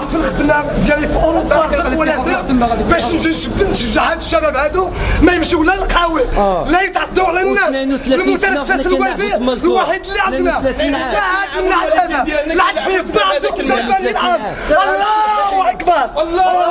في الخدمه ديالي في اوروبا رزق باش نشجع هاد الشباب هادو ما يمشيو لا للقهاوي لا يتعدوا على الناس المتنفس الوزير الوحيد اللي عندنا 32 عام. عندنا نلعب لعب فيه بعد 50 يلعب الله اكبر الله